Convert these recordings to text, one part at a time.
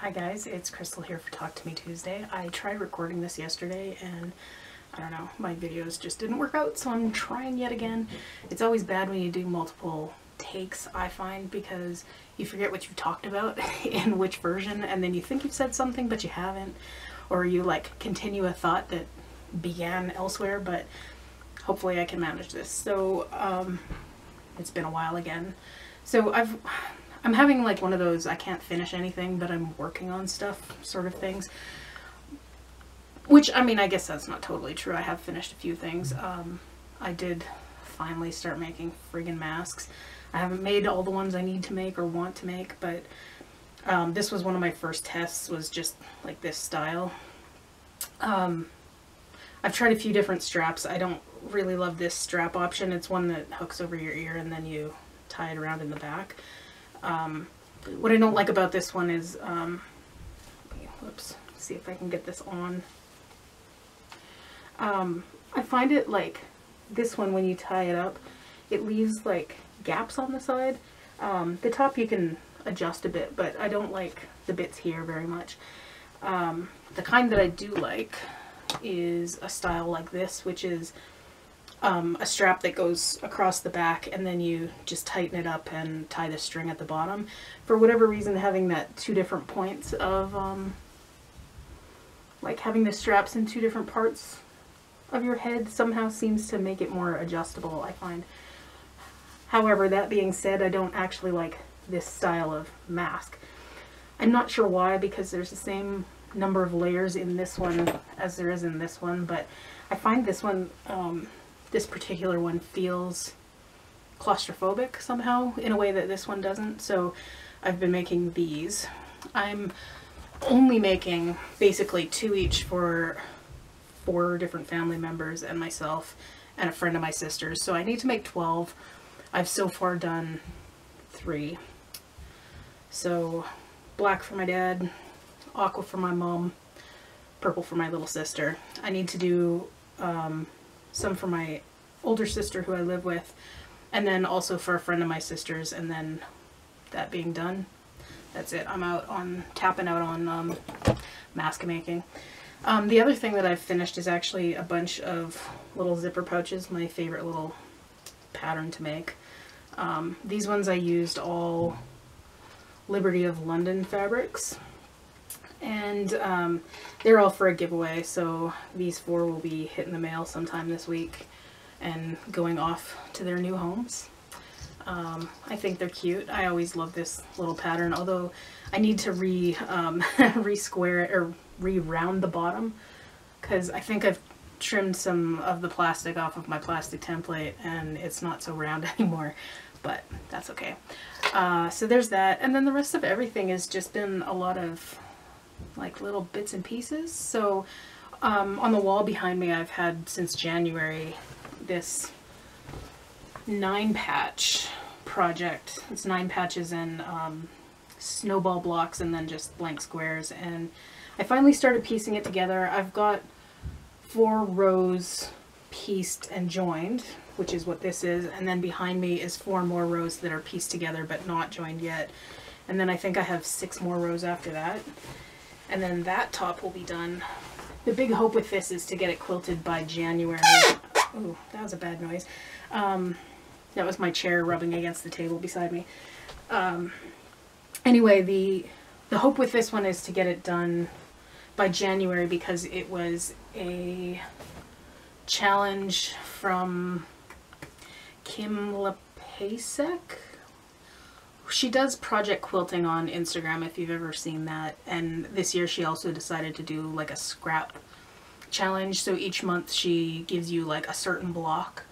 Hi guys, it's Crystal here for Talk to Me Tuesday. I tried recording this yesterday and I don't know, my videos just didn't work out, so I'm trying yet again. It's always bad when you do multiple takes, I find, because you forget what you talked about in which version, and then you think you've said something but you haven't, or you like continue a thought that began elsewhere, but hopefully I can manage this. So, um, it's been a while again. So I've I'm having like one of those I can't finish anything, but I'm working on stuff sort of things. Which, I mean, I guess that's not totally true. I have finished a few things. Um, I did finally start making friggin' masks. I haven't made all the ones I need to make or want to make, but um, this was one of my first tests, was just like this style. Um, I've tried a few different straps. I don't really love this strap option. It's one that hooks over your ear and then you tie it around in the back. Um, what I don't like about this one is, um, whoops, see if I can get this on. Um, I find it like this one when you tie it up, it leaves like gaps on the side. Um, the top you can adjust a bit, but I don't like the bits here very much. Um, the kind that I do like is a style like this, which is um, a strap that goes across the back and then you just tighten it up and tie the string at the bottom. For whatever reason, having that two different points of, um, like having the straps in two different parts of your head somehow seems to make it more adjustable, I find. However, that being said, I don't actually like this style of mask. I'm not sure why because there's the same number of layers in this one as there is in this one, but I find this one um, this particular one feels claustrophobic somehow in a way that this one doesn't. So I've been making these. I'm only making basically two each for four different family members and myself and a friend of my sister's. So I need to make 12. I've so far done three. So black for my dad, aqua for my mom, purple for my little sister. I need to do um, some for my older sister who I live with, and then also for a friend of my sister's, and then that being done, that's it. I'm out on, tapping out on um, mask making. Um, the other thing that I've finished is actually a bunch of little zipper pouches, my favorite little pattern to make. Um, these ones I used all Liberty of London fabrics and um, they're all for a giveaway so these four will be hitting the mail sometime this week and going off to their new homes. Um, I think they're cute. I always love this little pattern although I need to re um, re-square it or re-round the bottom because I think I've trimmed some of the plastic off of my plastic template and it's not so round anymore but that's okay. Uh, so there's that and then the rest of everything has just been a lot of like little bits and pieces. So um, on the wall behind me I've had since January this nine patch project. It's nine patches and um, snowball blocks and then just blank squares and I finally started piecing it together. I've got four rows pieced and joined which is what this is and then behind me is four more rows that are pieced together but not joined yet and then I think I have six more rows after that and then that top will be done. The big hope with this is to get it quilted by January. Oh, that was a bad noise. Um, that was my chair rubbing against the table beside me. Um, anyway, the the hope with this one is to get it done by January because it was a challenge from Kim Lapacek she does project quilting on Instagram if you've ever seen that and this year she also decided to do like a scrap challenge. So each month she gives you like a certain block.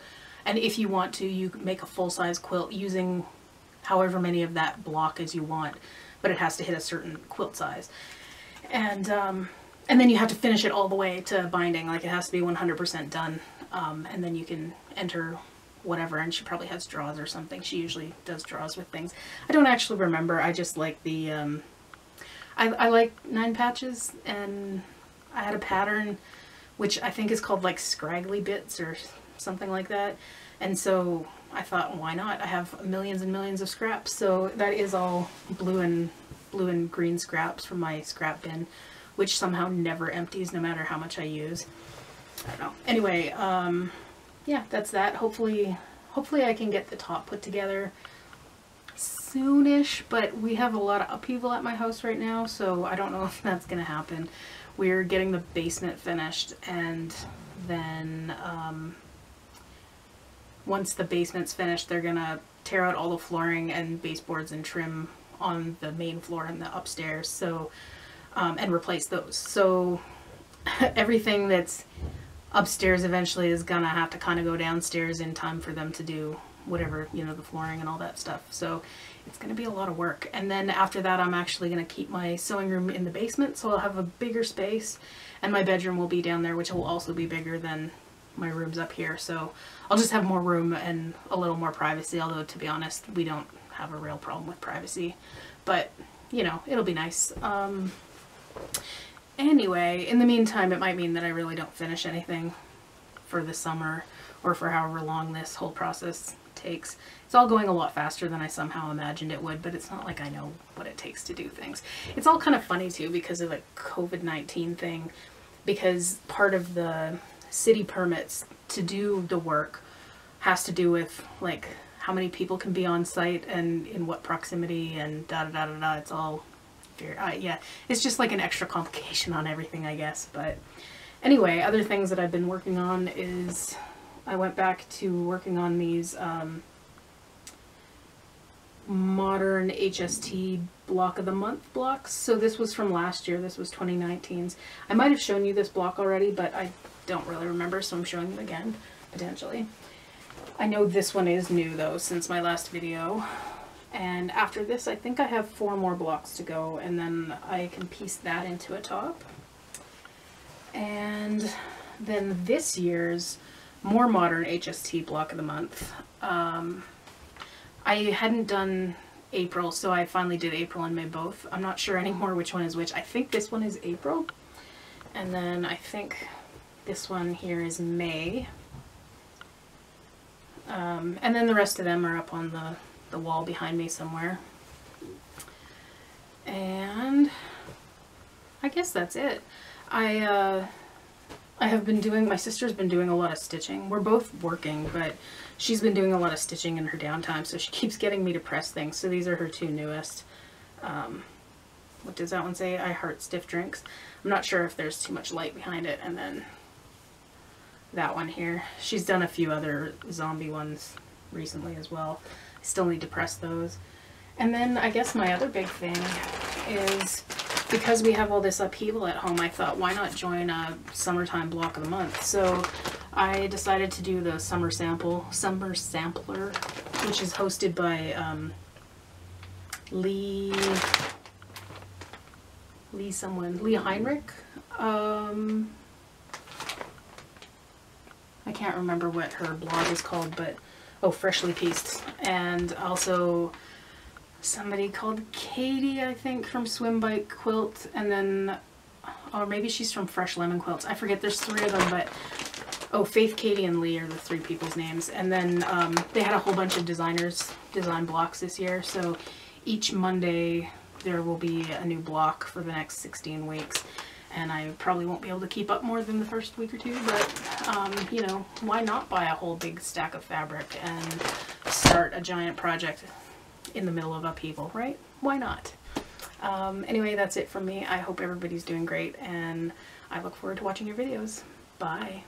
And if you want to you can make a full-size quilt using however many of that block as you want but it has to hit a certain quilt size. And um, and then you have to finish it all the way to binding. Like it has to be 100% done um, and then you can enter whatever and she probably has draws or something. She usually does draws with things. I don't actually remember. I just like the, um, I, I like nine patches and I had a pattern which I think is called like scraggly bits or something like that. And so I thought, why not? I have millions and millions of scraps. So that is all blue and blue and green scraps from my scrap bin, which somehow never empties no matter how much I use. I don't know. Anyway, um, yeah, that's that. Hopefully, hopefully I can get the top put together soonish, but we have a lot of upheaval at my house right now, so I don't know if that's going to happen. We're getting the basement finished, and then um, once the basement's finished, they're going to tear out all the flooring and baseboards and trim on the main floor and the upstairs, so um, and replace those. So everything that's upstairs eventually is gonna have to kind of go downstairs in time for them to do whatever, you know, the flooring and all that stuff. So it's going to be a lot of work. And then after that, I'm actually going to keep my sewing room in the basement, so I'll have a bigger space, and my bedroom will be down there, which will also be bigger than my rooms up here. So I'll just have more room and a little more privacy, although to be honest, we don't have a real problem with privacy. But, you know, it'll be nice. Um, anyway, in the meantime, it might mean that I really don't finish anything for the summer or for however long this whole process takes. It's all going a lot faster than I somehow imagined it would, but it's not like I know what it takes to do things. It's all kind of funny too because of the COVID-19 thing, because part of the city permits to do the work has to do with like how many people can be on site and in what proximity and da da da da da. It's all, uh, yeah, it's just like an extra complication on everything, I guess. But anyway, other things that I've been working on is I went back to working on these um, modern HST block of the month blocks. So this was from last year. This was 2019's. I might have shown you this block already, but I don't really remember, so I'm showing you again, potentially. I know this one is new though, since my last video. And after this, I think I have four more blocks to go, and then I can piece that into a top. And then this year's more modern HST block of the month. Um, I hadn't done April, so I finally did April and May both. I'm not sure anymore which one is which. I think this one is April, and then I think this one here is May. Um, and then the rest of them are up on the, the wall behind me somewhere. And I guess that's it. I, uh, I have been doing, my sister's been doing a lot of stitching. We're both working, but she's been doing a lot of stitching in her downtime, so she keeps getting me to press things. So these are her two newest. Um, what does that one say? I heart stiff drinks. I'm not sure if there's too much light behind it. And then that one here. She's done a few other zombie ones recently as well. Still need to press those. And then I guess my other big thing is because we have all this upheaval at home, I thought, why not join a summertime block of the month? So I decided to do the summer sample, summer sampler, which is hosted by um, Lee, Lee someone, Lee Heinrich. Um, I can't remember what her blog is called, but, oh, Freshly Pieced. And also somebody called Katie, I think, from Swim Bike Quilt, and then, or maybe she's from Fresh Lemon Quilts. I forget, there's three of them, but, oh, Faith, Katie, and Lee are the three people's names. And then um, they had a whole bunch of designers design blocks this year, so each Monday there will be a new block for the next 16 weeks. And I probably won't be able to keep up more than the first week or two, but, um, you know, why not buy a whole big stack of fabric and start a giant project in the middle of upheaval, right? Why not? Um, anyway, that's it from me. I hope everybody's doing great, and I look forward to watching your videos. Bye.